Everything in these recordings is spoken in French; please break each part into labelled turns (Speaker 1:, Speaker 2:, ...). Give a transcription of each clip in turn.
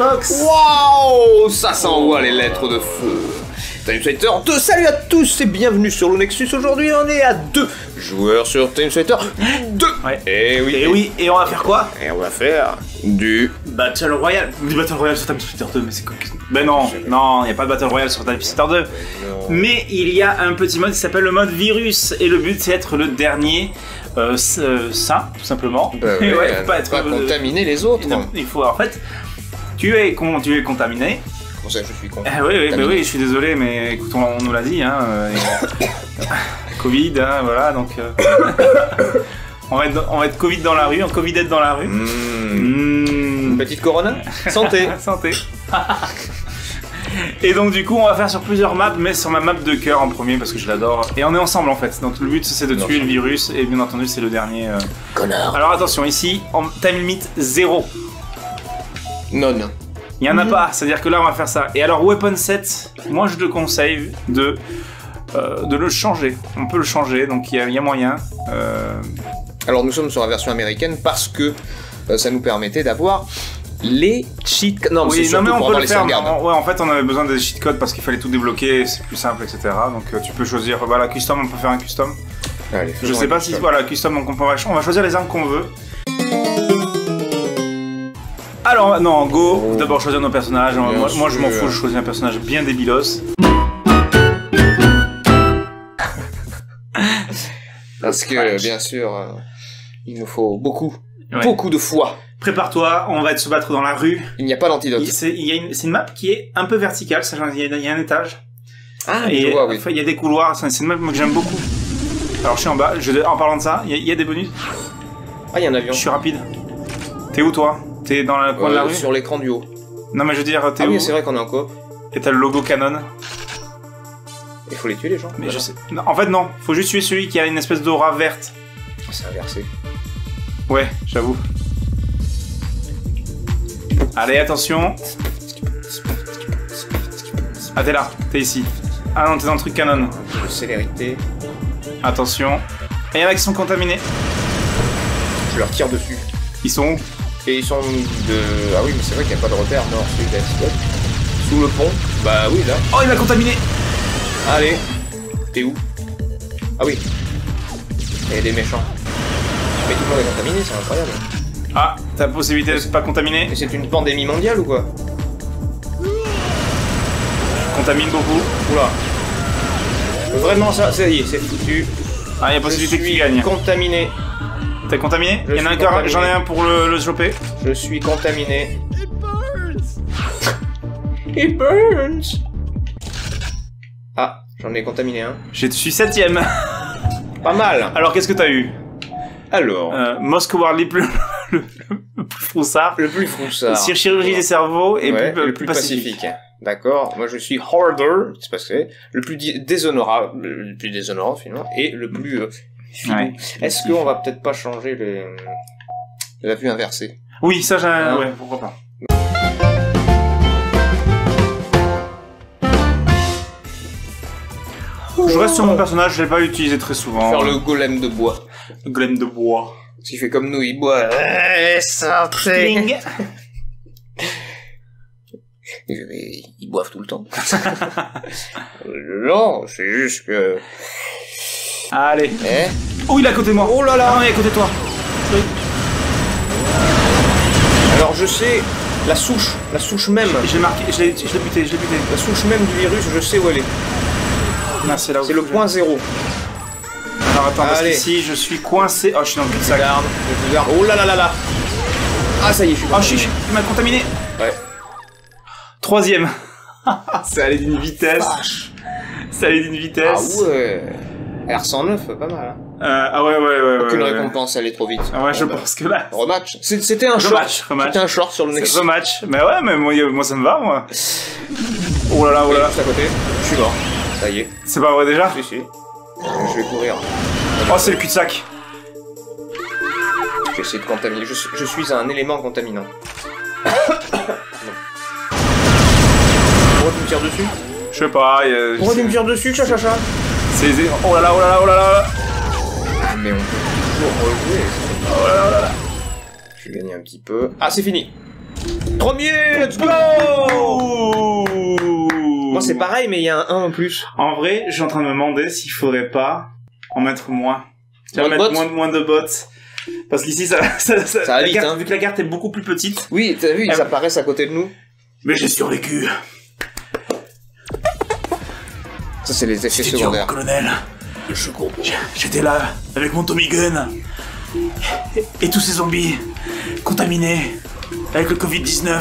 Speaker 1: sur PS2 et sur
Speaker 2: Xbox.
Speaker 1: Waouh Ça s'envoie les lettres de feu. Time Fighter 2, salut à tous et bienvenue sur le Nexus. Aujourd'hui, on est à deux joueurs sur Time Fighter 2.
Speaker 2: Ouais.
Speaker 1: Et oui.
Speaker 2: Et oui, et on va faire quoi?
Speaker 1: Et on va faire du.
Speaker 2: Battle Royale. Du Battle Royale sur Time Fighter 2, mais c'est quoi que- Ben non, non, il n'y a pas de Battle Royale sur Time Fighter 2. Mais il y a un petit mode qui s'appelle le mode virus. Et le but, c'est être le dernier euh, euh, sain, tout simplement. Et
Speaker 1: ouais,
Speaker 2: ouais,
Speaker 1: ne
Speaker 2: pas être
Speaker 1: pas
Speaker 2: euh,
Speaker 1: contaminer les autres.
Speaker 2: Il faut, en fait, tu es, con- tu es contaminé.
Speaker 1: Pour ça, je suis con.
Speaker 2: Eh oui, oui, bah
Speaker 1: Contaminé.
Speaker 2: oui, je suis désolé, mais écoute, on, on nous l'a dit, hein. euh, et- Covid, hein, voilà, donc. euh, on, va être, on va être Covid dans la rue, en Covid être dans la rue.
Speaker 1: Mmh.
Speaker 2: Mmh.
Speaker 1: Petite Corona? Santé
Speaker 2: Santé. Et donc du coup on va faire sur plusieurs maps, mais sur ma map de cœur en premier parce que je l'adore. Et on est ensemble en fait. Donc le but c'est de tuer le virus et bien entendu c'est le dernier. euh.
Speaker 1: Connard.
Speaker 2: Alors attention ici, en time limit 0.
Speaker 1: Non, non.
Speaker 2: Il n'y en a pas, c'est-à-dire que là on va faire ça. Et alors weapon set, moi je te conseille de, euh, de le changer. On peut le changer, donc il y, a- il y a moyen. Euh,
Speaker 1: Alors nous sommes sur la version américaine parce que euh, ça nous permettait d'avoir les cheat. Non,
Speaker 2: oui, non mais on peut le faire. ouais, en fait, on avait besoin des cheat codes parce qu'il fallait tout débloquer, c'est plus simple, etc. Donc euh, tu peux choisir. Voilà, custom, on peut faire un custom.
Speaker 1: Allez,
Speaker 2: Je sais pas si
Speaker 1: custom.
Speaker 2: voilà custom, donc on peut on va choisir les armes qu'on veut. Alors non, go.
Speaker 1: Oh.
Speaker 2: D'abord choisir nos personnages.
Speaker 1: Bien
Speaker 2: Moi, moi, je m'en fous, je choisis un personnage bien débilos.
Speaker 1: Parce que, bien sûr, euh, il nous faut beaucoup,
Speaker 2: Ouais.
Speaker 1: beaucoup de foi.
Speaker 2: Prépare-toi, on va se battre dans la rue.
Speaker 1: Il n'y a pas d'antidote.
Speaker 2: C'est une, map qui est un peu verticale, ça, il y a, il y a un étage.
Speaker 1: Ah,
Speaker 2: et
Speaker 1: vois, oui.
Speaker 2: enfin, il y a des couloirs, c'est une map que j'aime beaucoup. Alors je suis en bas, je- en parlant de ça, il y, y a des bonus.
Speaker 1: Ah, il y a un avion.
Speaker 2: Je suis rapide. T'es où toi? T'es dans le coin de la
Speaker 1: Euh,
Speaker 2: rue
Speaker 1: sur l'écran du haut.
Speaker 2: Non mais je veux dire, t'es
Speaker 1: Ah
Speaker 2: où
Speaker 1: oui, c'est vrai qu'on est en coop.
Speaker 2: Et t'as le logo Canon.
Speaker 1: Il faut les tuer, les gens.
Speaker 2: Mais
Speaker 1: Voilà.
Speaker 2: je sais. Non, en fait non, faut juste tuer celui qui a une espèce d'aura verte.
Speaker 1: Ah, C'est inversé.
Speaker 2: Ouais, j'avoue. Allez, attention. Ah t'es là, t'es ici. Ah non, t'es dans le truc Canon.
Speaker 1: De célérité.
Speaker 2: Attention. Et il y en a qui sont contaminés.
Speaker 1: Je leur tire dessus.
Speaker 2: Ils sont où?
Speaker 1: Et ils sont de. Ah oui, mais c'est vrai qu'il n'y a pas de repère nord, sud. Sous le pont. Bah oui, là.
Speaker 2: Oh, il m'a contaminé
Speaker 1: Allez. T'es où? Ah oui. Il y a des méchants. Mais tout le monde est contaminé, c'est incroyable.
Speaker 2: Ah, t'as la possibilité de pas contaminer
Speaker 1: Mais c'est une pandémie mondiale ou quoi?
Speaker 2: Contamine beaucoup.
Speaker 1: Oula. Vraiment ça, ça y est, c'est foutu.
Speaker 2: Ah, il y a possibilité que tu
Speaker 1: suis
Speaker 2: gagnes.
Speaker 1: contaminé.
Speaker 2: T'es contaminé
Speaker 1: Je
Speaker 2: Il y en a
Speaker 1: suis
Speaker 2: encore
Speaker 1: contaminé.
Speaker 2: j'en ai un pour le, le choper.
Speaker 1: Je suis contaminé. It burns. Ah, j'en ai contaminé un.
Speaker 2: Je suis septième.
Speaker 1: Pas mal.
Speaker 2: Alors, qu'est-ce que t'as eu
Speaker 1: Alors,
Speaker 2: euh, Moscow Warley plus le, le plus froussard.
Speaker 1: le plus froussard.
Speaker 2: Sur chirurgie des cerveaux et
Speaker 1: Ouais,
Speaker 2: plus,
Speaker 1: le plus pacifique. D'accord. Moi, je suis Harder, c'est parce que c'est le plus di- déshonorable, le plus déshonorant finalement, et le plus. euh.
Speaker 2: Ouais.
Speaker 1: Est-ce qu'on va peut-être pas changer les la vue inversée?
Speaker 2: Oui, ça j'ai un...
Speaker 1: Hein?
Speaker 2: Ouais, pourquoi pas. Je reste sur mon personnage, je l'ai pas utilisé très souvent.
Speaker 1: Faire le golem de bois.
Speaker 2: le golem de bois.
Speaker 1: S'il fait comme nous, il boit. Eh. Mais ils boivent tout le temps. non, c'est juste que.
Speaker 2: Allez.
Speaker 1: Eh
Speaker 2: Oh, il est à côté de moi.
Speaker 1: Oh là là
Speaker 2: Ah non, il est à côté de toi.
Speaker 1: Alors je sais la souche, la souche même,
Speaker 2: Je l'ai marqué, je l'ai je l'ai buté, je l'ai buté.
Speaker 1: la souche même du virus, je sais où elle est.
Speaker 2: Non, c'est là où
Speaker 1: C'est le point zéro.
Speaker 2: je- Alors attends, parce qu'ici je suis coincé. Oh, je suis dans le cul-de-sac.
Speaker 1: Garde, je te garde. Oh là là là là. Ah ça y est, je suis.
Speaker 2: Oh, chiche, il m'a contaminé.
Speaker 1: Ouais.
Speaker 2: Troisième. c'est allé d'une vitesse.
Speaker 1: Vache.
Speaker 2: C'est allé d'une
Speaker 1: Ah
Speaker 2: vitesse.
Speaker 1: ouais. R109, pas mal. Hein.
Speaker 2: Euh, ah ouais, ouais, ouais.
Speaker 1: Aucune
Speaker 2: ouais,
Speaker 1: récompense, elle est trop vite.
Speaker 2: Ah ouais, je pense que là.
Speaker 1: Rematch. C'était un short.
Speaker 2: Rematch, rematch.
Speaker 1: C'était un short sur le Nexus.
Speaker 2: rematch. Mais ouais, mais moi, moi ça me va, moi. Oh là là, oh là là.
Speaker 1: À côté. Je suis mort. Ça y est.
Speaker 2: C'est pas vrai déjà
Speaker 1: Si si. Je vais courir.
Speaker 2: Oh, c'est le cul-de-sac.
Speaker 1: Je vais essayer de contaminer. Je, suis- je suis un élément contaminant. Pourquoi tu me tires dessus?
Speaker 2: Je sais pas, a-
Speaker 1: Pourquoi tu me tires dessus, chachacha
Speaker 2: c'est... Oh là là, oh là là, oh là là.
Speaker 1: Ah, mais on peut toujours rejouer.
Speaker 2: Oh là là, oh là là.
Speaker 1: Je vais gagner un petit peu. Ah, c'est fini Premier, let's go Moi, c'est pareil, mais il y a un 1 en plus.
Speaker 2: En vrai, je suis en train de me demander s'il faudrait pas en mettre moins. Tu
Speaker 1: Moins
Speaker 2: vas
Speaker 1: de
Speaker 2: mettre moins, moins de bots. Parce qu'ici, ça, ça, ça,
Speaker 1: Ça va
Speaker 2: la
Speaker 1: vite,
Speaker 2: carte-
Speaker 1: hein.
Speaker 2: vu que la carte est beaucoup plus petite.
Speaker 1: Oui, t'as vu, ils
Speaker 2: Ah.
Speaker 1: apparaissent à côté de nous.
Speaker 2: Mais j'ai survécu.
Speaker 1: Ça, c'est les effets
Speaker 2: C'était dur, mon
Speaker 1: secondaires.
Speaker 2: colonel.
Speaker 1: Je comprends.
Speaker 2: J'étais là, avec mon Tommy Gun. Et, et tous ces zombies contaminés avec le Covid-19.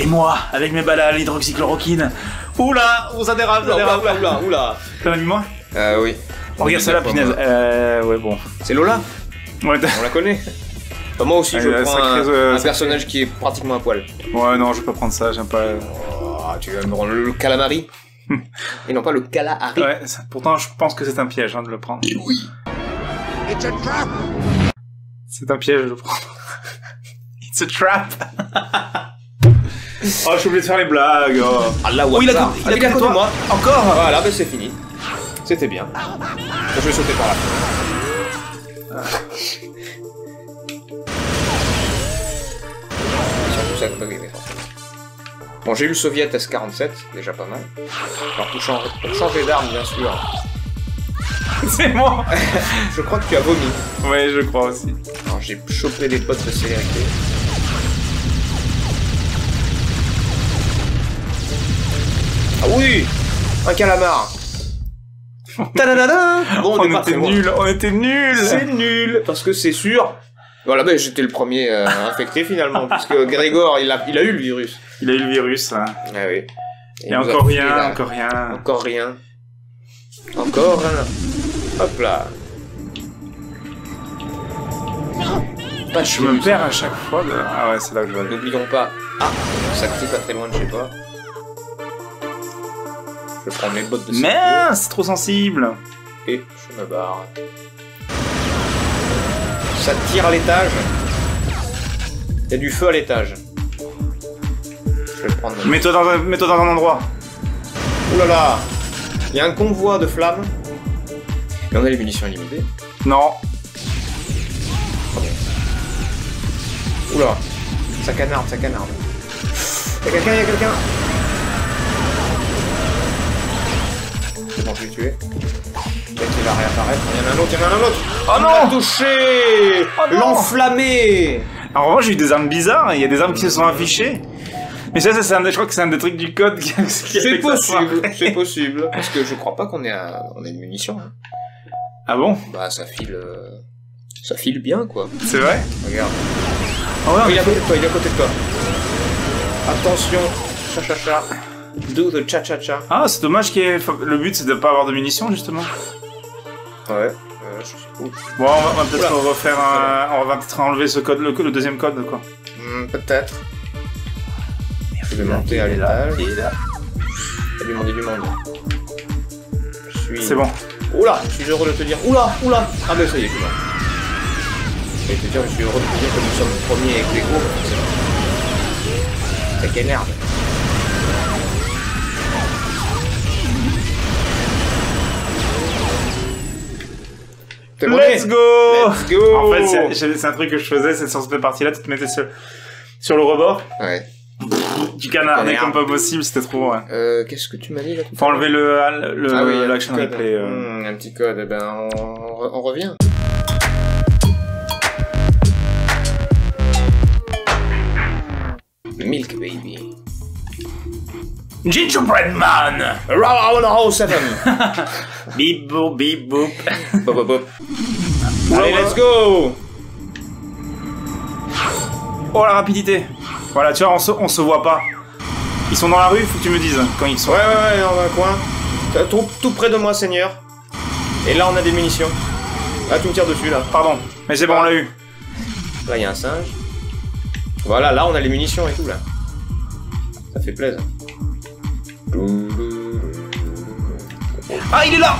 Speaker 2: Et moi, avec mes balles à l'hydroxychloroquine. Oula, on ça dérape, ça
Speaker 1: Oula,
Speaker 2: dérape.
Speaker 1: oula, oula, oula.
Speaker 2: T'en as mis moi
Speaker 1: Euh, oui.
Speaker 2: Oh, Regarde celle-là, punaise. Euh, ouais, bon.
Speaker 1: C'est Lola,
Speaker 2: Ouais,
Speaker 1: on la connaît. Enfin, moi aussi, je
Speaker 2: Euh,
Speaker 1: prends un,
Speaker 2: euh,
Speaker 1: un personnage qui est pratiquement à poil.
Speaker 2: ouais, non, je vais pas prendre ça, j'aime pas.
Speaker 1: Oh, tu vas me rendre le calamari. Et non pas le calahari.
Speaker 2: Ouais, pourtant, je pense que c'est un piège hein, de le prendre.
Speaker 1: Oui.
Speaker 2: C'est un piège de le prendre. It's a trap. oh, je suis obligé de faire les blagues. Oh,
Speaker 1: Ah là,
Speaker 2: Oh, il a, il
Speaker 1: Ah,
Speaker 2: a
Speaker 1: il de
Speaker 2: toi.
Speaker 1: moi.
Speaker 2: Encore
Speaker 1: Voilà, ben c'est fini. C'était bien. Je vais sauter par là. Surtout ça, Bon, j'ai eu le Soviet S-47, déjà pas mal. Alors, pour changer, pour changer d'arme, bien sûr.
Speaker 2: C'est moi.
Speaker 1: Je crois que tu as vomi.
Speaker 2: Ouais, je crois aussi.
Speaker 1: Alors, j'ai chopé des potes de célérité. Ah oui Un calamar Tadadada Bon, on,
Speaker 2: on était nuls, on était nuls.
Speaker 1: C'est nul Parce que c'est sûr... Voilà, ben j'étais le premier euh, infecté finalement, puisque Grégor, il a, il a eu le virus.
Speaker 2: Il a eu le virus. hein.
Speaker 1: Ah oui.
Speaker 2: Et, encore rien,
Speaker 1: la-
Speaker 2: encore rien.
Speaker 1: Encore rien. Encore rien. Hop là. Pas
Speaker 2: Je me perds à chaque fois. De... Ah ouais, c'est là que je vais.
Speaker 1: N'oublions pas. Ah, ça crie pas très loin de chez toi. Je prends mes bottes de
Speaker 2: Mais c'est trop sensible.
Speaker 1: et je me barre. Ça tire à l'étage. Il y a du feu à l'étage. Je vais prendre.
Speaker 2: Mets-toi dans, un... Dans un endroit.
Speaker 1: Ouh là là Il y a un convoi de flammes. Et on a les munitions illimitées.
Speaker 2: Non.
Speaker 1: Oula Ça canarde, ça canarde. Y'a quelqu'un, y'a quelqu'un C'est bon, je vais le tuer. Peut-être qu'il va réapparaître. Il y en a un autre, il y en a un autre
Speaker 2: Oh non
Speaker 1: touché
Speaker 2: Oh non
Speaker 1: L'enflammé
Speaker 2: En revanche, j'ai eu des armes bizarres. Il y a des armes qui se sont affichées. Mais ça, ça, c'est un... je crois que c'est un des trucs du code qui, qui a
Speaker 1: C'est
Speaker 2: que
Speaker 1: possible, c'est possible. Parce que je crois pas qu'on ait, on ait une munition. hein.
Speaker 2: Ah bon?
Speaker 1: Bah, ça file... euh, Ça file bien, quoi.
Speaker 2: C'est vrai?
Speaker 1: Regarde.
Speaker 2: Ah ouais,
Speaker 1: Oh, il est à côté de toi, il est à côté de toi. Attention, cha cha cha. Do the cha cha cha.
Speaker 2: Ah, c'est dommage ait... Le but, c'est de pas avoir de munitions, justement.
Speaker 1: Ouais. Euh, je sais pas.
Speaker 2: Bon, on va, peut-être refaire un... On va peut-être enlever ce code, le, le deuxième code, quoi.
Speaker 1: Hmm, Peut-être. Je vais monter à l'étage.
Speaker 2: Et là.
Speaker 1: Il y a du monde, il y a du monde. Je suis.
Speaker 2: C'est bon.
Speaker 1: Oula, je suis heureux de te dire. Oula, oula. Ah ben ça y est, je suis là. Je vais te dire, je suis heureux de te dire que nous sommes premiers avec les gros. C'est qu'énerve.
Speaker 2: Let's go
Speaker 1: Let's go
Speaker 2: En fait, c'est- un truc que je faisais, c'est sur cette partie-là, tu te mettais sur, sur le rebord,
Speaker 1: Ouais.
Speaker 2: tu canardais
Speaker 1: Merde.
Speaker 2: comme pas possible, c'était trop... Ouais.
Speaker 1: Euh, qu'est-ce que tu m'as dit là
Speaker 2: Faut enlever le, le,
Speaker 1: Ah oui,
Speaker 2: l'action replay. euh.
Speaker 1: Hmm, un petit code, eh ben on, on re- on revient. Milk baby.
Speaker 2: Gingerbread Man
Speaker 1: Row 7
Speaker 2: Bip boop, bip boop.
Speaker 1: Bop bop bop. Allez, let's go
Speaker 2: Oh la rapidité Voilà, tu vois, on se, on se voit pas. Ils sont dans la rue, faut que tu me dises quand ils sont.
Speaker 1: Ouais, ouais, ouais, dans un coin. T'as Tout, tout près de moi, Seigneur. Et là, on a des munitions. Là, tu me tires dessus, là.
Speaker 2: Pardon, mais c'est bon, on l'a eu.
Speaker 1: Là, il y a un singe. Voilà, là, on a les munitions et tout, là. Ça fait plaisir.
Speaker 2: Ah, il est là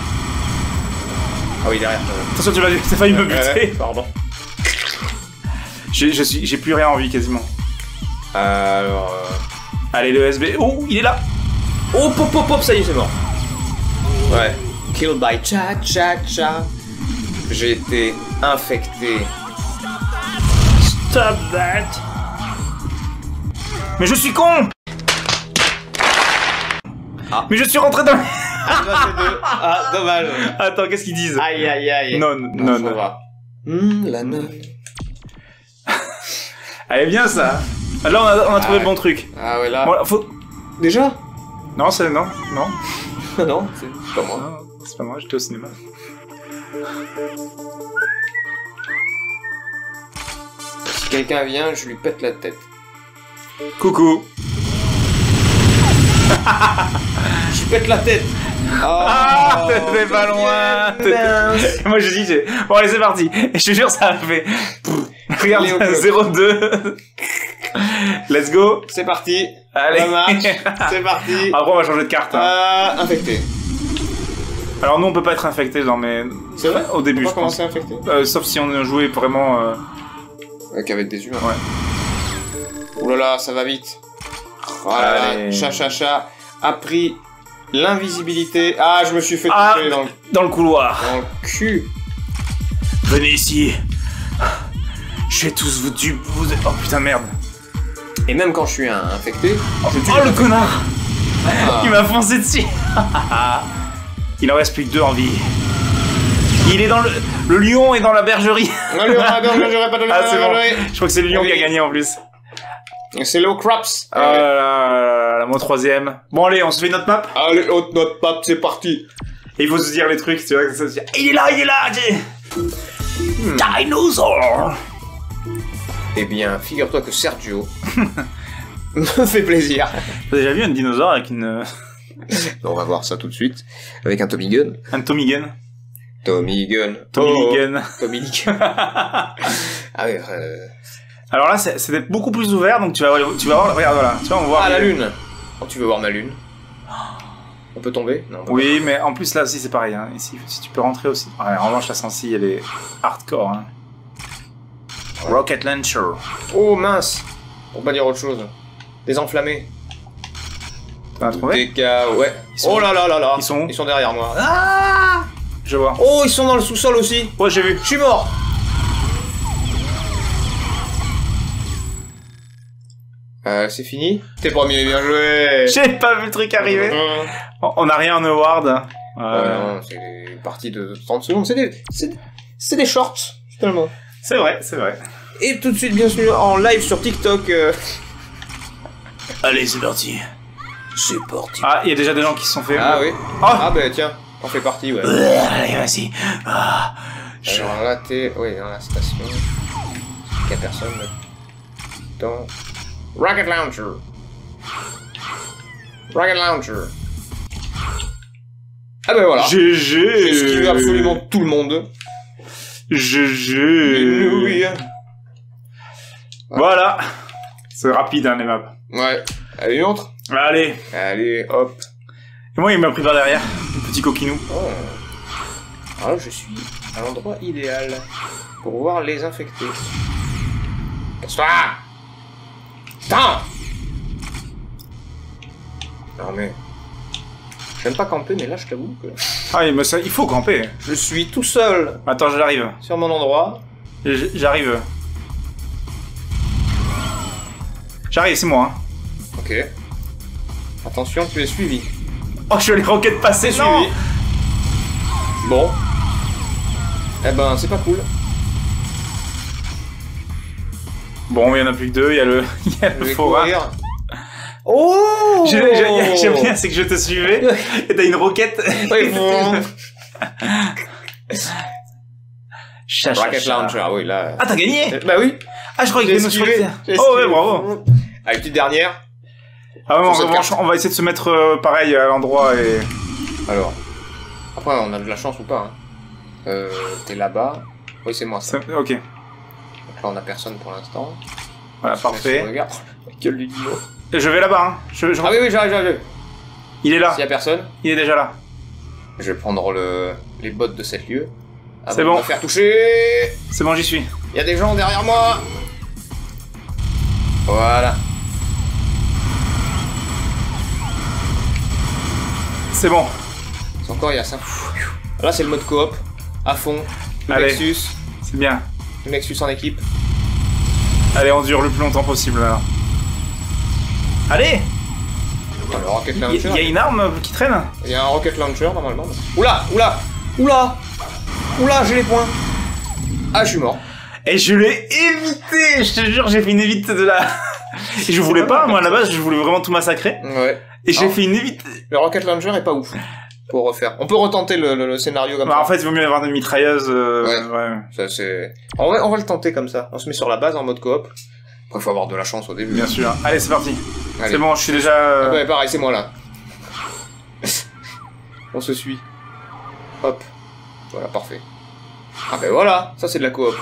Speaker 1: Ah oui, derrière.
Speaker 2: Attention, tu m'as t'as failli me buter.
Speaker 1: pardon.
Speaker 2: J'ai je suis- j'ai plus rien en vie quasiment.
Speaker 1: Alors... euh,
Speaker 2: Allez, le SB. Oh, il est là
Speaker 1: Oh, pop, pop, pop, ça y est, c'est mort. Ouais. Killed by cha, cha, cha. J'ai été infecté
Speaker 2: Stop that. Mais je suis con
Speaker 1: Ah.
Speaker 2: Mais je suis rentré dans...
Speaker 1: Ah. Ah, dommage.
Speaker 2: Attends, qu'est-ce qu'ils disent
Speaker 1: Aïe, aïe, aïe.
Speaker 2: Non, non, non.
Speaker 1: Hum, la nonne.
Speaker 2: Elle est bien ça. Ah, Là, on a, on a trouvé
Speaker 1: Ah.
Speaker 2: le bon truc.
Speaker 1: Ah ouais, là.
Speaker 2: Bon, là, faut...
Speaker 1: Déjà?
Speaker 2: Non, c'est... Non, non.
Speaker 1: Non, c'est pas moi.
Speaker 2: Non, c'est pas moi, j'étais au cinéma.
Speaker 1: Si quelqu'un vient, je lui pète la tête.
Speaker 2: Coucou.
Speaker 1: Pète la tête
Speaker 2: Ah,
Speaker 1: Oh,
Speaker 2: t'étais pas loin. Moi, je dis, j'ai- bon, allez, c'est parti. Et je te jure, ça a fait... Regarde,
Speaker 1: Léo Club.
Speaker 2: 0-2. Let's go.
Speaker 1: C'est parti.
Speaker 2: Allez.
Speaker 1: Ça marche. C'est parti.
Speaker 2: Après, on va changer de carte. hein.
Speaker 1: Ah, infecté.
Speaker 2: Alors, nous, on peut pas être infecté dans mes...
Speaker 1: C'est vrai?
Speaker 2: Au début,
Speaker 1: On
Speaker 2: pense.
Speaker 1: commencer infecté
Speaker 2: Euh, sauf si on jouait vraiment... euh,
Speaker 1: Avec, avec des humains.
Speaker 2: Ouais.
Speaker 1: Ouh là là, ça va vite. Oh là là,
Speaker 2: Allez.
Speaker 1: cha cha cha a pris l'invisibilité. Ah, je me suis fait
Speaker 2: Ah.
Speaker 1: toucher dans, le,
Speaker 2: dans le couloir.
Speaker 1: dans le cul.
Speaker 2: Venez ici. Je vais tous vous du... Vous... Oh putain, merde.
Speaker 1: Et même quand je suis un infecté, je tue.
Speaker 2: Oh, le connard
Speaker 1: Ah.
Speaker 2: Il m'a foncé dessus. Il en reste plus que deux en vie. Il est dans le... Le lion est dans la bergerie.
Speaker 1: Allez, on va bien, j'aurais pas
Speaker 2: Ah,
Speaker 1: la
Speaker 2: c'est bon.
Speaker 1: bergerie.
Speaker 2: Je crois que c'est le lion
Speaker 1: Oui.
Speaker 2: qui a gagné en plus.
Speaker 1: C'est Low Craps.
Speaker 2: Ah là là là là, mon troisième. Bon allez, on se fait notre map.
Speaker 1: Allez, haute notre pape, c'est parti.
Speaker 2: Et il faut se dire les trucs, tu vois, que ça se dit. Il est là, il est là, j'ai... Dinosaur
Speaker 1: Eh bien, figure-toi que Sergio me fait plaisir.
Speaker 2: T'as déjà vu un dinosaure avec une...
Speaker 1: On va voir ça tout de suite avec un Tommy Gun.
Speaker 2: un Tommy Gun
Speaker 1: Tommy Gun.
Speaker 2: Tommy
Speaker 1: Oh,
Speaker 2: Gun.
Speaker 1: Tommy Gun. ah oui, euh...
Speaker 2: Alors là, c'est- beaucoup plus ouvert, donc tu vas, tu vas voir... Regarde, voilà. Tu vas, voir...
Speaker 1: Ah, la lune. Oh, tu veux voir ma lune On peut tomber? Non. on peut
Speaker 2: Oui, mais en plus là aussi c'est pareil. Hein. Ici, si tu peux rentrer aussi. Ouais, en revanche, la Sensi, elle est hardcore. Hein. Rocket Launcher.
Speaker 1: Oh mince Pour pas dire autre chose. Des enflammés.
Speaker 2: T'en as trouvé?
Speaker 1: Des cas, ouais. Oh là là là là
Speaker 2: Ils sont où?
Speaker 1: Ils sont derrière moi. Ah
Speaker 2: Je vois.
Speaker 1: Oh, ils sont dans le sous-sol aussi.
Speaker 2: Ouais, j'ai vu.
Speaker 1: Je suis mort Euh, c'est fini? T'es premier, bien joué
Speaker 2: J'ai pas vu le truc arriver.
Speaker 1: Euh,
Speaker 2: On- On a rien en award. Euh,
Speaker 1: non, c'est des parties de 30 secondes, c'est des, c'est, c'est des shorts, finalement.
Speaker 2: c'est vrai, c'est vrai.
Speaker 1: Et tout de suite, bien sûr, en live sur TikTok. euh,
Speaker 2: Allez, c'est parti.
Speaker 1: C'est parti.
Speaker 2: Ah, il y a déjà des gens qui se sont fait.
Speaker 1: Ah oui
Speaker 2: Ah.
Speaker 1: Ah bah tiens, t'en fais partie, ouais.
Speaker 2: Allez, vas-y. Ah, je-
Speaker 1: Alors là, t'es, oui, dans la station. Il y a personne. Dans... Rocket Launcher. Rocket Launcher. Ah ben voilà.
Speaker 2: GG.
Speaker 1: J'ai esquivé absolument tout le monde.
Speaker 2: GG.
Speaker 1: Oui.
Speaker 2: Voilà. C'est rapide, hein, les maps.
Speaker 1: Ouais. Allez, une autre.
Speaker 2: Allez.
Speaker 1: Allez, hop.
Speaker 2: Et moi, il m'a pris par derrière. Le petit coquinou.
Speaker 1: Oh. Alors je suis à l'endroit idéal pour voir les infectés. Casse-toi Putain Non mais... J'aime pas camper, mais là je t'avoue que...
Speaker 2: Ah, mais ça, il faut camper.
Speaker 1: Je suis tout seul
Speaker 2: Attends, j'arrive.
Speaker 1: sur mon endroit.
Speaker 2: J'arrive. J'arrive, c'est moi. Hein.
Speaker 1: Ok. Attention, tu es suivi.
Speaker 2: Oh, je vais les roquettes passer, non
Speaker 1: suivi. Bon. Eh ben, c'est pas cool.
Speaker 2: Bon, il y en a plus que deux. Il y a le, il y a le
Speaker 1: courir. Oh
Speaker 2: J'ai- j'ai- J'aime bien, c'est que je te suivais et t'as une roquette.
Speaker 1: Oui, bon.
Speaker 2: Cha, cha,
Speaker 1: Rocket
Speaker 2: cha.
Speaker 1: Launcher, ah oui, là...
Speaker 2: Ah, t'as gagné
Speaker 1: Bah oui
Speaker 2: Ah, je croyais que
Speaker 1: j'ai
Speaker 2: Oh, ouais, bravo.
Speaker 1: Allez, petite dernière.
Speaker 2: Ah, ouais, en revanche, on va essayer de se mettre euh, pareil à l'endroit et.
Speaker 1: Alors. Après, on a de la chance ou pas. Hein. Euh, t'es là-bas. Oui, c'est moi ça.
Speaker 2: ça- Ok,
Speaker 1: là, on a personne pour l'instant.
Speaker 2: voilà, parfait.
Speaker 1: Regarde. La gueule du dino.
Speaker 2: Je vais là-bas, hein. Je- je-
Speaker 1: Ah oui, oui, j'arrive, j'arrive.
Speaker 2: Il est là,
Speaker 1: S'il y a personne,
Speaker 2: il est déjà là.
Speaker 1: je vais prendre le... les bottes de cette lieu. avant
Speaker 2: C'est
Speaker 1: de
Speaker 2: bon.
Speaker 1: me faire toucher.
Speaker 2: C'est bon, j'y suis.
Speaker 1: Il y a des gens derrière moi. Voilà.
Speaker 2: C'est bon.
Speaker 1: Encore, il y a ça. Là, c'est le mode coop. À fond. Le
Speaker 2: Allez. C'est bien.
Speaker 1: Le Nexus en équipe.
Speaker 2: Allez, on dure le plus longtemps possible alors. Allez
Speaker 1: Le rocket
Speaker 2: Il y, a une arme qui traîne
Speaker 1: Il y a un rocket launcher normalement. Oula, oula, oula, oula, j'ai les points. Ah, je suis mort.
Speaker 2: Et je l'ai évité Je te jure, j'ai fait une évite de la... Et je voulais pas, moi à la base, je voulais vraiment tout massacrer.
Speaker 1: Ouais.
Speaker 2: Et j'ai fait une évite.
Speaker 1: Le rocket launcher est pas ouf. Pour refaire. On peut retenter le, le- le scénario comme
Speaker 2: Bah,
Speaker 1: ça.
Speaker 2: en fait, il vaut mieux avoir des mitrailleuses. euh,
Speaker 1: Ouais.
Speaker 2: ouais.
Speaker 1: Ça, c'est... On va, on va le tenter comme ça. On se met sur la base en mode coop. Après, faut avoir de la chance au début.
Speaker 2: Bien sûr. Allez, c'est parti.
Speaker 1: Allez.
Speaker 2: C'est bon, je suis déjà... euh,
Speaker 1: Ah ouais, pareil, c'est moi là. On se suit. Hop. Voilà, parfait. Ah ben voilà, ça c'est de la coop.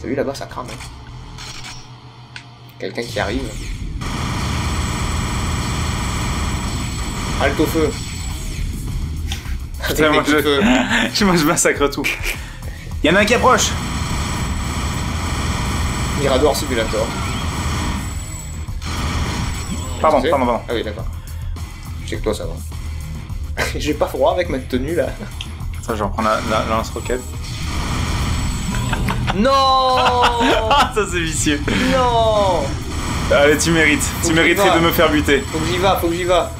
Speaker 1: T'as vu là-bas, ça crame. hein. Quelqu'un qui arrive. Halte au feu.
Speaker 2: Moi, je... moi, je massacre tout. Il y en a un qui approche
Speaker 1: Mirador Simulator.
Speaker 2: Pardon, pardon, pardon.
Speaker 1: Ah oui, d'accord. Que toi ça va. J'ai pas froid avec ma tenue là.
Speaker 2: Ça, je reprends la, la, la lance-roquette.
Speaker 1: Non
Speaker 2: Ah, ça c'est vicieux.
Speaker 1: Non
Speaker 2: Allez, tu mérites.
Speaker 1: Faut
Speaker 2: tu mériterais de me faire buter.
Speaker 1: Faut que j'y va, faut que j'y va.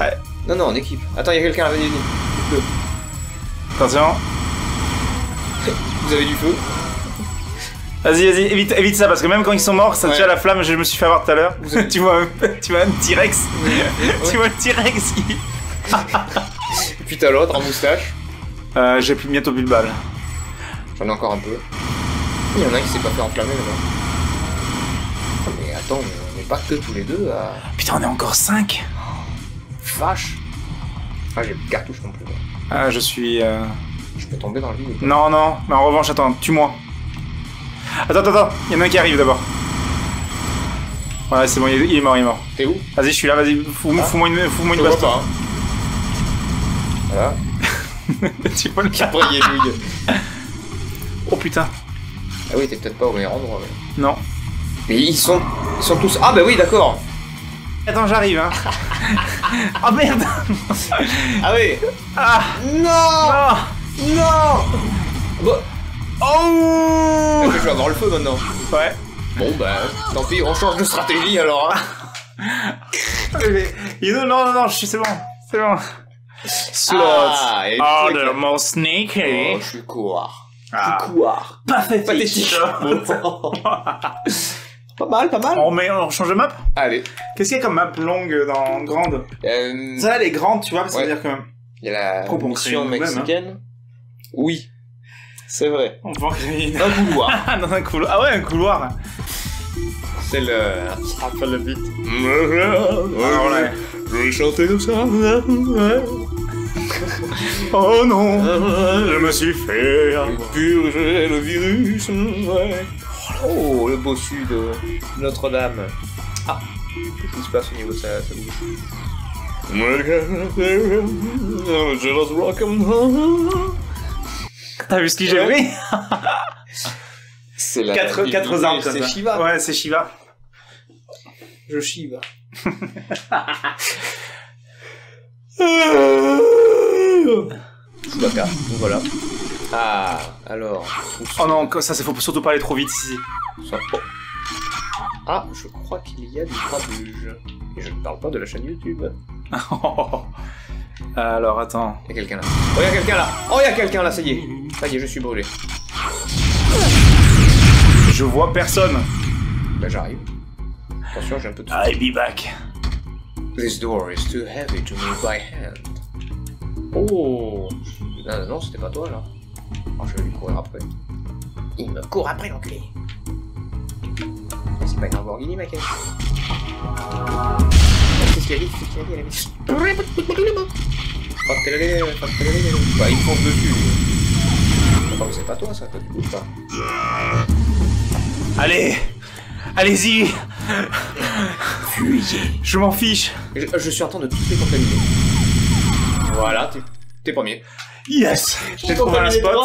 Speaker 2: Ouais.
Speaker 1: Non, non, en équipe. Attends, il y a quelqu'un là, vas-y, vas-y.
Speaker 2: Attention.
Speaker 1: Vous avez du feu
Speaker 2: Vas-y, vas-y, évite, évite ça, parce que même quand ils sont morts, ça
Speaker 1: Ouais.
Speaker 2: tient à la flamme, je me suis fait avoir tout à l'heure.
Speaker 1: Avez-
Speaker 2: tu vois, un- tu vois un T-Rex. Tu vois le T-Rex qui...
Speaker 1: Et puis t'as l'autre en moustache.
Speaker 2: Euh, j'ai plus, bientôt plus de balles.
Speaker 1: J'en ai encore un peu. Il y en a un qui s'est pas fait enflammer là-bas. Mais attends, mais on n'est pas que tous les deux à.
Speaker 2: Putain, on est encore 5
Speaker 1: Vache Ah, j'ai plus de cartouche non plus.
Speaker 2: Ah, je suis... euh,
Speaker 1: Je peux tomber dans le vide.
Speaker 2: Non, non, mais en revanche, attends, tue-moi. Attends, attends, attends, il y en a un qui arrive d'abord. Ouais, c'est bon, il est, il est mort, il est mort.
Speaker 1: T'es où?
Speaker 2: Vas-y, je suis là, vas-y, fous-
Speaker 1: Ah.
Speaker 2: fous-moi une,
Speaker 1: Je
Speaker 2: une baston.
Speaker 1: pas. hein. Voilà.
Speaker 2: tu vois le
Speaker 1: lui.
Speaker 2: Oh putain,
Speaker 1: Ah oui, t'es peut-être pas au meilleur endroit. ouais.
Speaker 2: non.
Speaker 1: Mais ils sont, ils sont tous. Ah bah oui, d'accord.
Speaker 2: Attends, j'arrive, hein. oh merde
Speaker 1: Ah oui.
Speaker 2: Ah
Speaker 1: Non,
Speaker 2: Ah
Speaker 1: non. Bon,
Speaker 2: Oh
Speaker 1: je vais avoir le feu maintenant.
Speaker 2: Ouais.
Speaker 1: Bon bah, tant pis, on change de stratégie alors. hein.
Speaker 2: You know, non, non, non, je suis, c'est bon, c'est bon. Slot.
Speaker 1: Ah, et
Speaker 2: oh,
Speaker 1: le truc,
Speaker 2: the
Speaker 1: là.
Speaker 2: most sneaky.
Speaker 1: Oh, je suis couard.
Speaker 2: Ah.
Speaker 1: Couard.
Speaker 2: Pathétique.
Speaker 1: Pathétique. pas mal, pas mal.
Speaker 2: on, met, on change de map
Speaker 1: Allez.
Speaker 2: Qu'est-ce qu'il y a comme map longue dans grande
Speaker 1: Euh,
Speaker 2: Ça, elle est grande, tu vois, parce que
Speaker 1: Ouais.
Speaker 2: ça veut dire que
Speaker 1: Il y a la
Speaker 2: nouvelle, hein.
Speaker 1: mexicaine. Oui. C'est vrai.
Speaker 2: on peut en créer une.
Speaker 1: Un couloir.
Speaker 2: Ah, dans un couloir. Ah ouais, un couloir.
Speaker 1: C'est le. Ça rappelle le beat.
Speaker 2: Alors là.
Speaker 1: Je vais chanter comme ça.
Speaker 2: Oh non, je me suis fait.
Speaker 1: Purger le virus. ouais. Oh, le bossu de Notre-Dame. Ah, qu'est-ce qui se passe au niveau de sa, sa bouche.
Speaker 2: T'as vu ce que j'ai pris
Speaker 1: C'est la.
Speaker 2: Quatre, quatre armes comme
Speaker 1: C'est
Speaker 2: ça.
Speaker 1: Shiva.
Speaker 2: Ouais, c'est Shiva.
Speaker 1: Je Shiva. Chewbacca, donc voilà. Ah, alors.
Speaker 2: Oh non, ça, ça faut surtout pas aller trop vite ici.
Speaker 1: Oh. Ah, je crois qu'il y a du grabuge. Et je ne parle pas de la chaîne YouTube.
Speaker 2: Alors attends.
Speaker 1: Il y a quelqu'un là. Oh, il y a quelqu'un là Oh, il y a quelqu'un là, ça y est. Ça y est, je suis brûlé.
Speaker 2: Je vois personne.
Speaker 1: Bah, j'arrive. Attention, j'ai un peu de...
Speaker 2: I'll be back.
Speaker 1: This door is too heavy to move by hand. Oh Non, non, non, c'était pas toi là. Alors, je vais lui courir après. Il me court après, l'enculé. C'est pas une Lamborghini, ma caisse. Qu'est-ce qu'il a dit Qu'est-ce qu'il a dit Elle a mis... Bah, il fonce dessus. lui. Bah, c'est pas toi, ça, toi, tu bouges pas.
Speaker 2: Allez Allez-y Je m'en fiche.
Speaker 1: Je, je suis en train de tous les contaminer. Voilà, t'es- t'es premier.
Speaker 2: Yes J'ai trouvé un spot.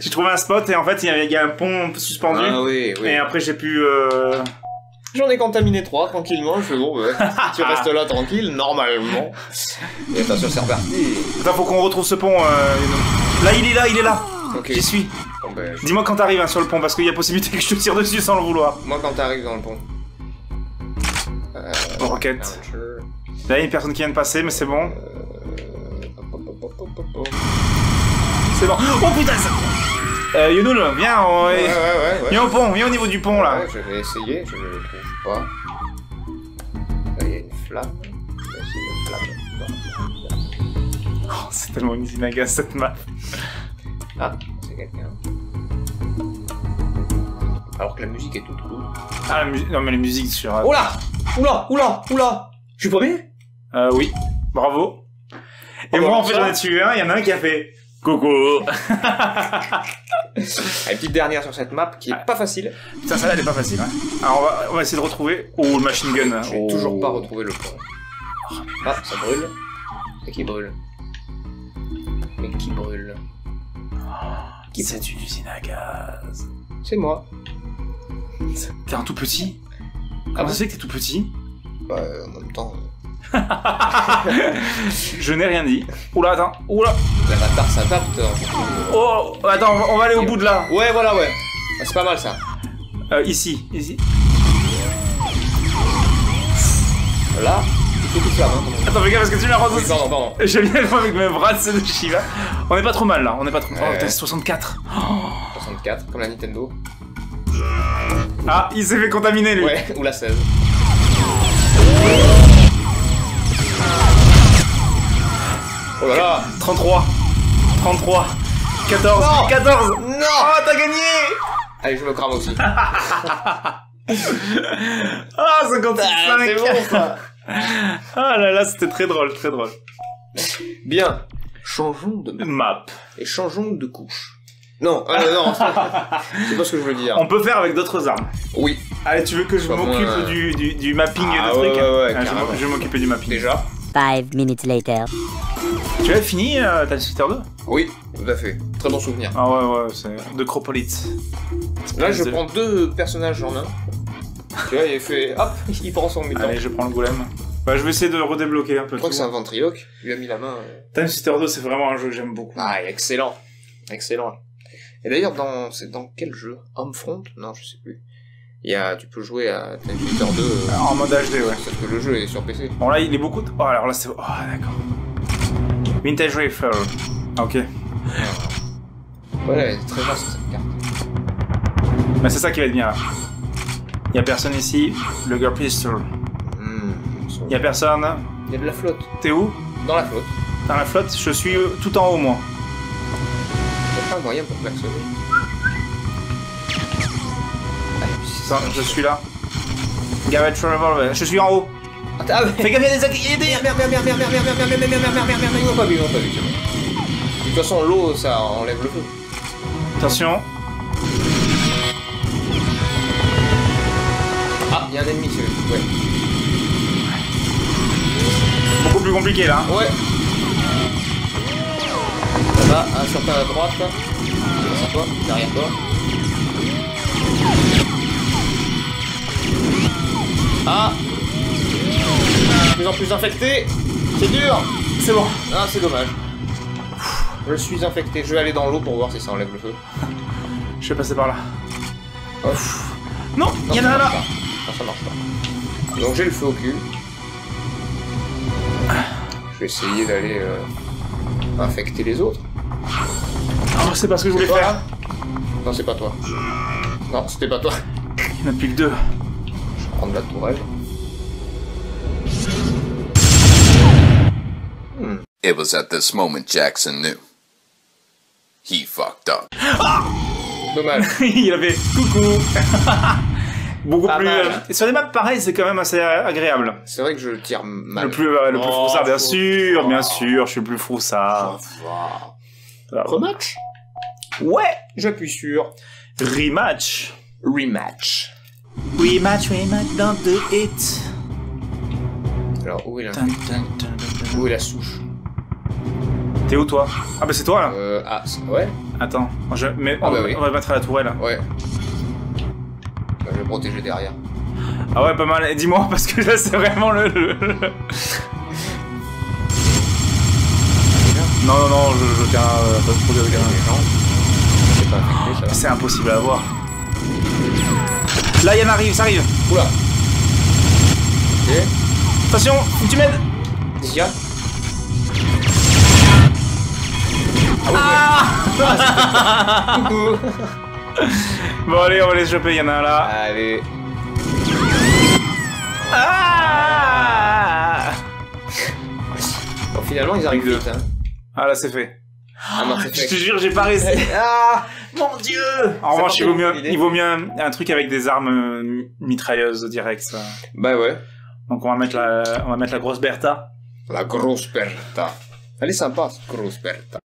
Speaker 2: J'ai trouvé un spot et en fait il y avait il y a un pont suspendu.
Speaker 1: Ah oui, oui.
Speaker 2: Et après j'ai pu... Euh...
Speaker 1: J'en ai contaminé trois tranquillement. Je fais bon, ouais, si tu restes là tranquille, normalement. Et attention, c'est reparti.
Speaker 2: Attends, faut qu'on retrouve ce pont. euh, Là il est là, il est là.
Speaker 1: Ok.
Speaker 2: J'y suis.
Speaker 1: Bon, ben, je-
Speaker 2: Dis-moi quand t'arrives hein, sur le pont, parce qu'il y a possibilité que je te tire dessus sans le vouloir.
Speaker 1: Moi, quand t'arrives dans le pont. Euh,
Speaker 2: Rocket.
Speaker 1: launcher.
Speaker 2: Là, il y a une personne qui vient de passer, mais c'est bon.
Speaker 1: Euh,
Speaker 2: C'est bon. Oh putain, ça... Euh, Younul, viens, on...
Speaker 1: Ouais, ouais, ouais, ouais.
Speaker 2: viens au pont, viens au niveau du pont, là.
Speaker 1: Ouais, je vais essayer, je ne le trouve pas. Là, il y a une flamme. Je vais essayer une flamme.
Speaker 2: Oh, c'est tellement une gaz, cette map.
Speaker 1: Ah, c'est quelqu'un. Alors que la musique est toute cool.
Speaker 2: Ah, la mu- non, mais les musiques sur... euh,
Speaker 1: Oh là Oula Oula Oula Je suis premier
Speaker 2: Euh, oui. Bravo. Et
Speaker 1: Oh,
Speaker 2: moi, en fait, j'en ai tué un, il y en a un qui a fait... Coucou
Speaker 1: Une petite dernière sur cette map qui est pas facile.
Speaker 2: Putain, ça là, elle est pas facile, hein. Alors, on va, on va essayer de retrouver... Oh, le machine gun.
Speaker 1: Vais
Speaker 2: Oh.
Speaker 1: toujours pas retrouver le pont. Ah, ça brûle. C'est qui brûle Mais qui brûle
Speaker 2: Qui c'est une usine à gaz
Speaker 1: C'est moi.
Speaker 2: T'es un tout petit?
Speaker 1: Ah
Speaker 2: Comment ça se fait que t'es tout petit?
Speaker 1: Bah, en même temps,
Speaker 2: Je n'ai rien dit. Oula, attends. Oula.
Speaker 1: l'avatar s'adapte. en fonction de-
Speaker 2: Oh, attends, on va, on va aller au bout de là.
Speaker 1: Ouais, voilà, ouais. Ah, c'est pas mal ça.
Speaker 2: Euh, ici, ici.
Speaker 1: Là, il faut qu'il flamme. Hein.
Speaker 2: Attends, fais gaffe parce que tu m'as
Speaker 1: Oui,
Speaker 2: rendu
Speaker 1: pardon, pardon.
Speaker 2: Je viens de voir avec mes bras de Shiva. On est pas trop mal là, on est pas trop. Oh,
Speaker 1: Ouais.
Speaker 2: t'as 64.
Speaker 1: 64, comme la Nintendo.
Speaker 2: Ah, il s'est fait contaminer lui.
Speaker 1: Ouais, ou la 16. Oh là là
Speaker 2: 33. 33. 14.
Speaker 1: Non
Speaker 2: 14.
Speaker 1: Non
Speaker 2: Oh, t'as gagné
Speaker 1: Allez, je me crame aussi.
Speaker 2: Ah, 55.
Speaker 1: Ah, c'est bon ça
Speaker 2: Ah là là, c'était très drôle, très drôle.
Speaker 1: Bien. Changeons de map.
Speaker 2: Map.
Speaker 1: Et changeons de couche. Non, euh, non, c'est pas ce que je veux dire.
Speaker 2: On peut faire avec d'autres armes.
Speaker 1: Oui,
Speaker 2: Allez, tu veux que je m'occupe
Speaker 1: moins-
Speaker 2: du, du, du mapping et
Speaker 1: Ah,
Speaker 2: de trucs
Speaker 1: ouais, ouais, ouais,
Speaker 2: Ah, je m'occuper du mapping.
Speaker 1: déjà.
Speaker 3: Five minutes later.
Speaker 2: Tu as fini euh, Time Splitter 2
Speaker 1: Oui, tout à fait. Très bon souvenir.
Speaker 2: Ah ouais, ouais, c'est de Cropolite.
Speaker 1: Là, je
Speaker 2: de-
Speaker 1: prends deux personnages en un. Tu vois, il fait... Hop, il prend son mutant.
Speaker 2: Allez, je prends le golem. Bah, je vais essayer de redébloquer un peu
Speaker 1: Je crois que c'est un ventriloque. Il lui a mis la main. euh.
Speaker 2: Time Splitter 2, c'est vraiment un jeu que j'aime beaucoup.
Speaker 1: Ah, excellent. Excellent. Et d'ailleurs, dans... c'est dans quel jeu? Homefront? Non, je sais plus. Il y a... Tu peux jouer à Splitter 2. euh,
Speaker 2: En mode HD, ouais.
Speaker 1: Parce que le jeu est sur PC.
Speaker 2: Bon, là, il est beaucoup. Oh, alors là, c'est. Oh, d'accord. Vintage Rifle. Ah, ok.
Speaker 1: Voilà, elle est très vaste cette carte.
Speaker 2: Bah, c'est ça qui va être bien là. Y a personne ici. Le Girl Pistol.
Speaker 1: Hmm,
Speaker 2: Y a personne.
Speaker 1: Il y a de la flotte.
Speaker 2: T'es où?
Speaker 1: Dans la flotte.
Speaker 2: Dans la flotte Je suis tout en haut, moi.
Speaker 1: Il n'y a pas moyen pour klaxonner. Ah,
Speaker 2: je suis là. Garage Revolver. Je suis en haut.
Speaker 1: Ah, ouais.
Speaker 2: Fais gaffe, il y a des
Speaker 1: Merde, merde, merde, merde, merde, merde, merde, merde, merde, merde, merde, merde, merde, ils m'ont pas vu, ils m'ont pas vu, c'est bon. De toute façon, l'eau, ça enlève le feu.
Speaker 2: Attention.
Speaker 1: Ah, il y a un ennemi, c'est Ouais.
Speaker 2: Beaucoup plus compliqué là. hein.
Speaker 1: Ouais. Là-bas, un certain à droite. Toi, derrière toi. Ah De plus en plus infecté C'est dur
Speaker 2: C'est bon.
Speaker 1: Ah, c'est dommage. Je suis infecté, je vais aller dans l'eau pour voir si ça enlève le feu.
Speaker 2: Je vais passer par là.
Speaker 1: Hop.
Speaker 2: Non, il y en a là.
Speaker 1: pas. Non, ça marche pas. Donc j'ai le feu au cul. Je vais essayer d'aller euh, infecter les autres.
Speaker 2: Oh, c'est pas ce que je voulais faire.
Speaker 1: Non, c'est pas toi. Non, c'était pas toi.
Speaker 2: Il y en a plus que deux.
Speaker 1: Je prendre la tourelle.
Speaker 4: It was at this moment Jackson knew. He fucked up.
Speaker 1: Dommage.
Speaker 2: il avait coucou. Beaucoup
Speaker 1: Pas
Speaker 2: plus.
Speaker 1: mal.
Speaker 2: euh, Sur les maps, pareil, c'est quand même assez agréable.
Speaker 1: C'est vrai que je tire mal.
Speaker 2: Le plus, euh, le plus
Speaker 1: Oh,
Speaker 2: froussard, bien sûr, bien sûr, je suis le plus froussard.
Speaker 1: Rematch?
Speaker 2: Ouais.
Speaker 1: J'appuie sur
Speaker 2: Rematch.
Speaker 1: rematch.
Speaker 2: Rematch, rematch, don't do it.
Speaker 1: Alors, où est la,
Speaker 2: Dun, dun, dun, dun, dun.
Speaker 1: où est la souche
Speaker 2: T'es où toi? Ah bah c'est toi là.
Speaker 1: euh, Ah, c'est- ouais
Speaker 2: Attends, je, mais
Speaker 1: Ah
Speaker 2: on,
Speaker 1: bah oui.
Speaker 2: on va le mettre à la tourelle.
Speaker 1: Ouais. Bah, je vais protéger derrière.
Speaker 2: Ah ouais, pas mal. Et Dis-moi parce que là c'est vraiment le. Non non non, je, je tiens euh, pas trop de
Speaker 1: va.
Speaker 2: C'est impossible à voir. Là, Yann arrive, ça arrive.
Speaker 1: Oula Ok.
Speaker 2: Attention, tu m'aides.
Speaker 1: Déjà
Speaker 2: Ah Bon, allez, on va les choper, il y en a un là.
Speaker 1: Allez.
Speaker 2: Ah
Speaker 1: Bon, finalement, ils arrivent vite, hein.
Speaker 2: Ah, là, c'est fait.
Speaker 1: Ah, Mass
Speaker 2: Je te jure, j'ai pas réussi. Ah Mon dieu En revanche, il vaut mieux,
Speaker 1: l'idée.
Speaker 2: il vaut mieux un, un truc avec des armes euh, mitrailleuses direct. ça.
Speaker 1: Bah ouais.
Speaker 2: Donc on va mettre la, on va mettre la grosse Bertha.
Speaker 1: La grosse Bertha. Elle est sympa, cette grosse Bertha.